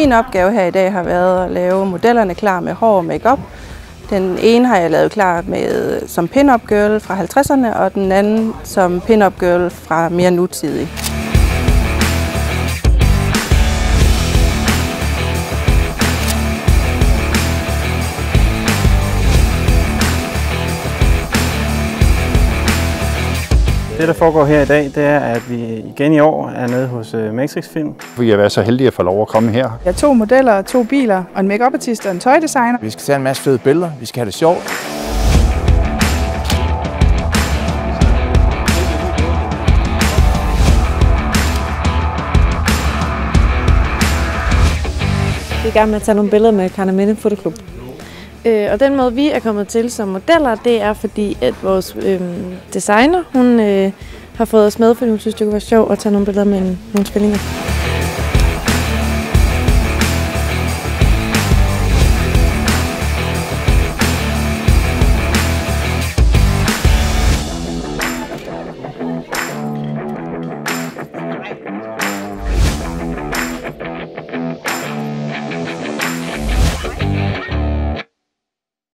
Min opgave her i dag har været at lave modellerne klar med hår og makeup. Den ene har jeg lavet klar med som pin-up girl fra 50'erne, og den anden som pin-up girl fra mere nutidig. Det, der foregår her i dag, det er, at vi igen i år er nede hos øh, Matrix Film. Vi har været så heldige at få lov at komme her. Jeg har to modeller, to biler, og en make artist og en tøjdesigner. Vi skal tage en masse fede billeder, vi skal have det sjovt. Vi er i gang med at tage nogle billeder med Karneminde Fotoklub. Øh, og den måde, vi er kommet til som modeller, det er fordi, at vores øh, designer, hun øh, har fået os med, fordi hun synes, det kunne være sjovt at tage nogle billeder med en, nogle spillinger.